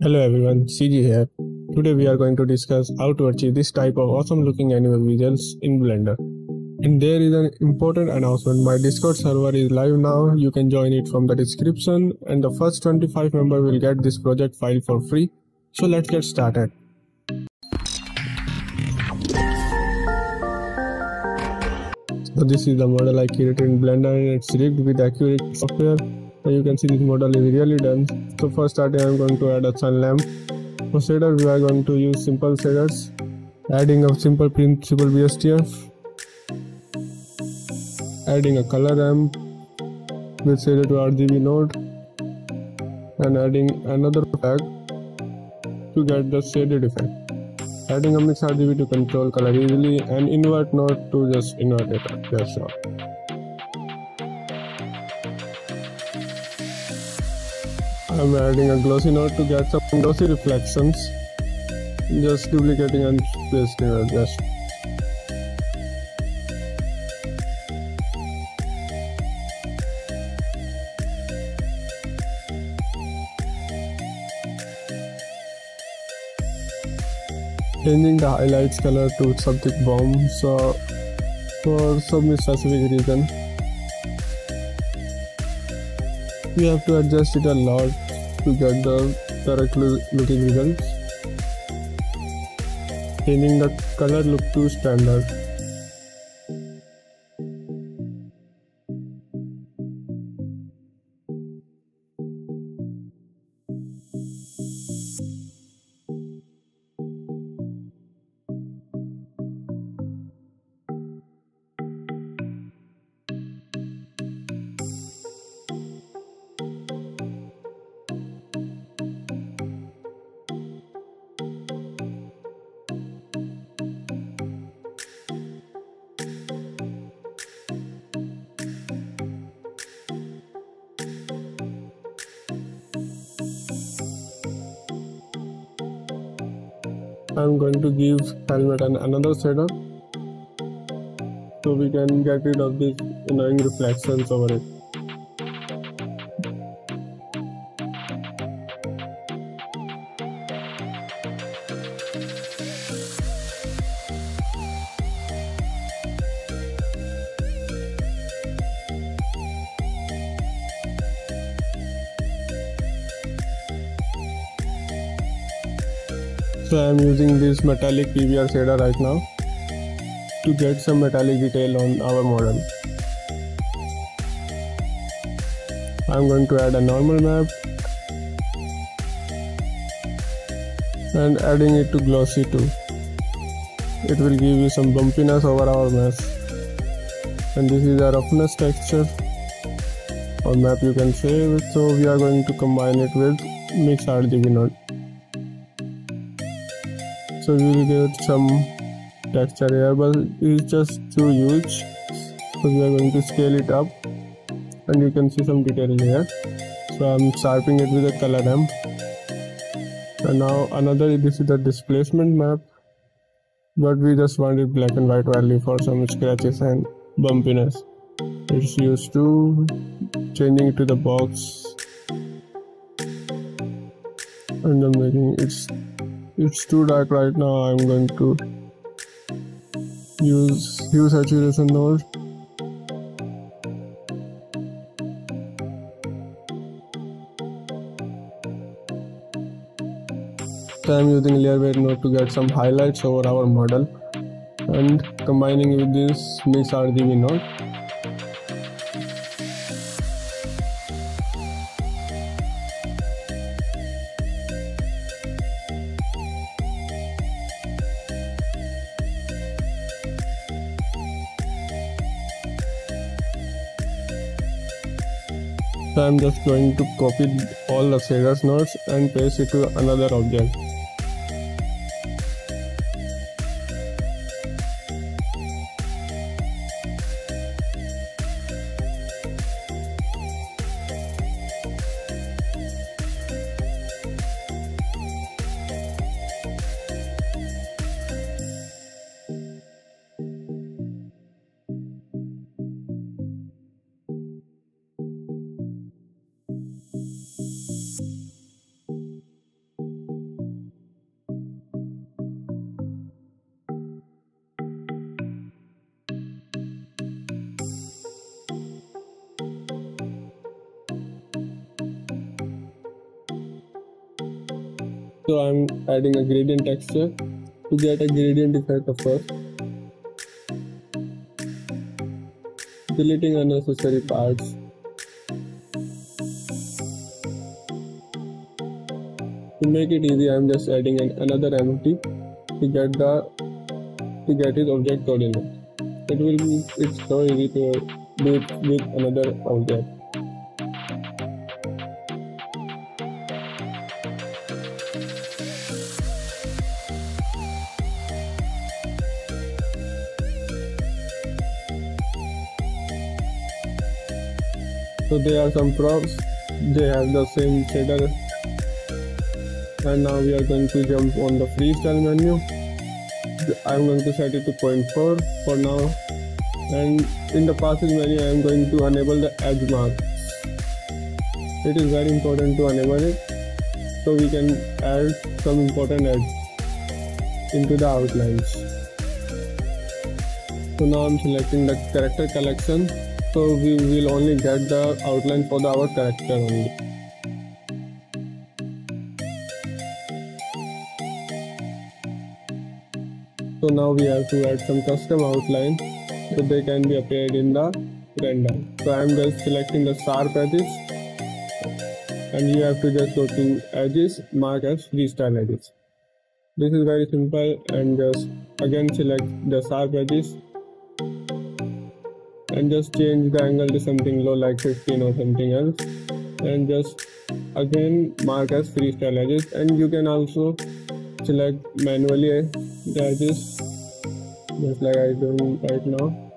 Hello everyone, CG here. Today we are going to discuss how to achieve this type of awesome looking anime visuals in Blender. And there is an important announcement. My Discord server is live now. You can join it from the description and the first 25 member will get this project file for free. So let's get started. So this is the model I created in Blender and it's rigged with AccuRIG software. So you can see this model is really done. So first starting I'm going to add a sun lamp. For shader we are going to use simple shaders. Adding a simple principal BSDF. Adding a color ramp with shader to RGB node. And adding another tag to get the shaded effect adding a mix RGB to control color easily and invert node to just invert it. That's all. I'm adding a glossy node to get some glossy reflections. Just duplicating and pasting it just. changing the highlights color to something bomb so for some specific reason we have to adjust it a lot to get the correct looking results. Changing the color look to standard I'm going to give helmet and another shader so we can get rid of these annoying reflections over it. So I am using this metallic PBR shader right now to get some metallic detail on our model. I am going to add a normal map and adding it to glossy too. It will give you some bumpiness over our mesh. And this is a roughness texture or map you can say. So we are going to combine it with mix RGB node so we will get some texture here but it's just too huge. So we are going to scale it up. And you can see some detail here. So i'm sharpening it with a color ramp and now another this is the displacement map. But we just wanted black and white value for some scratches and bumpiness. It's used to changing it to the box. And I'm making it's it's too dark right now. I'm going to use hue saturation node I'm using layer weight node to get some highlights over our model. And combining with this mix RGB node I'm just going to copy all the shaders nodes and paste it to another object. So I'm adding a gradient texture to get a gradient effect of first. Deleting unnecessary parts. To make it easy, I'm just adding an, another empty to get the to get his object coordinate. It will be it's so easy to do it with another object. So there are some props. They have the same shader and now we are going to jump on the freestyle menu. I'm going to set it to 0.4 for now. And in the passage menu i am going to enable the edge mark. It is very important to enable it so we can add some important edge into the outlines. So now i'm selecting the character collection so we will only get the outline for the, our character only. So now we have to add some custom outline so they can be appeared in the render. So I am just selecting the sharp edges and you have to just go to edges, mark as freestyle edges. This is very simple and just again select the sharp edges and just change the angle to something low like 15 or something else. And just again mark as freestyle edges. And you can also select manually the edges just like I do right now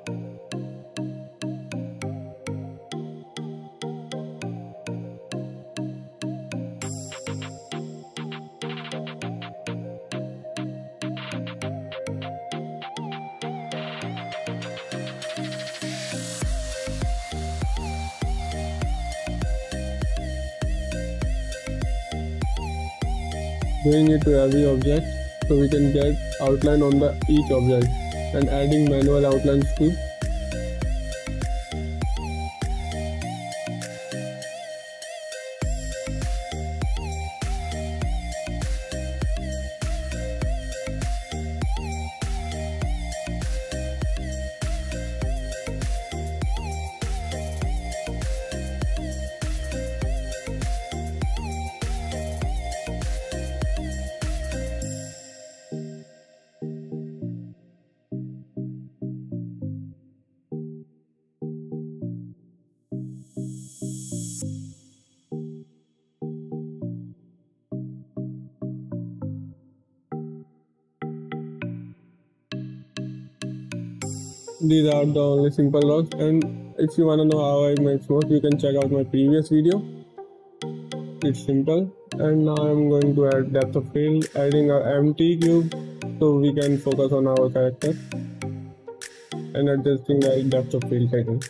doing it to every object so we can get outline on the each object and adding manual outlines too these are the only simple logs and if you want to know how I make smoke you can check out my previous video it's simple and now I'm going to add depth of field adding a empty cube so we can focus on our character and adjusting the depth of field setting.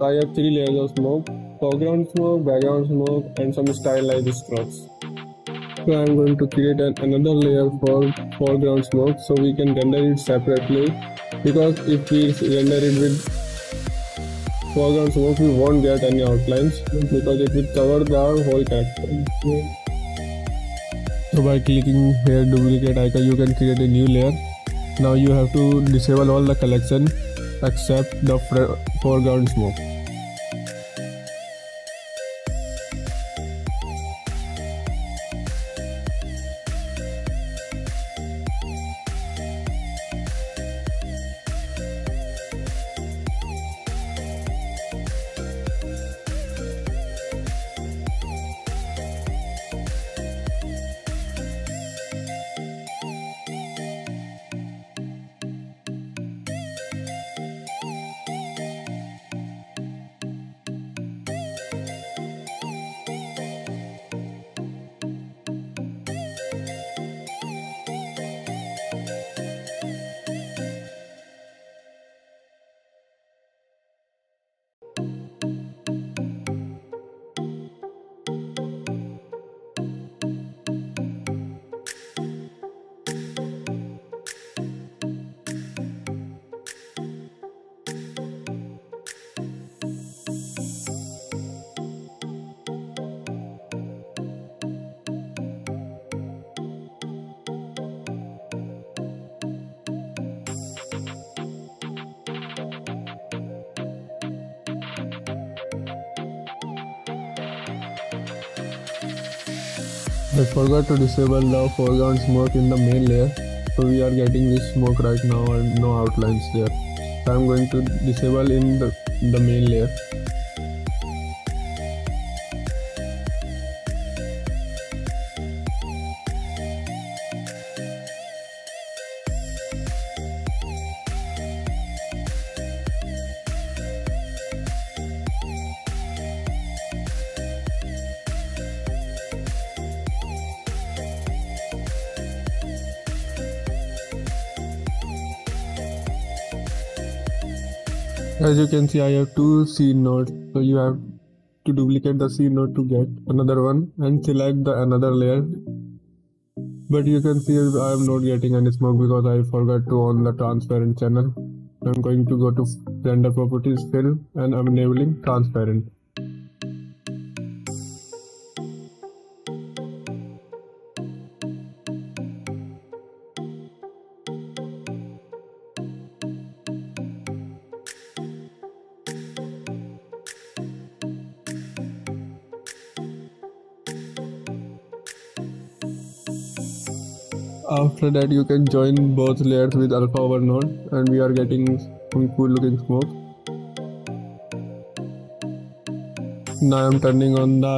I have three layers of smoke, foreground smoke, background smoke and some stylized strokes. So I'm going to create an, another layer for foreground smoke so we can render it separately because if we render it with foreground smoke we won't get any outlines because it will cover the whole character. So by clicking here duplicate icon you can create a new layer. Now you have to disable all the collection except the foreground smoke. I forgot to disable the foreground smoke in the main layer so we are getting this smoke right now and no outlines there. So I'm going to disable in the, the main layer as you can see I have two seed nodes so you have to duplicate the seed node to get another one and select the another layer. But you can see I am not getting any smoke because I forgot to on the transparent channel. I'm going to go to render properties film and I'm enabling transparent after that you can join both layers with alpha over node and we are getting some cool looking smoke. Now i'm turning on the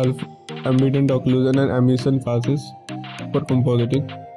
ambient occlusion and emission passes for compositing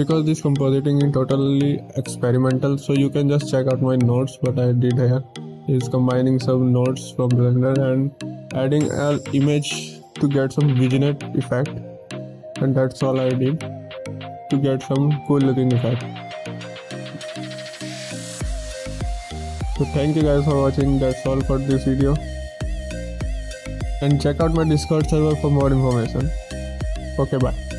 because this compositing is totally experimental so you can just check out my nodes what i did here. Is combining some nodes from blender and adding an image to get some vignette effect. And that's all i did to get some cool looking effect. So thank you guys for watching. That's all for this video. And check out my discord server for more information. Okay bye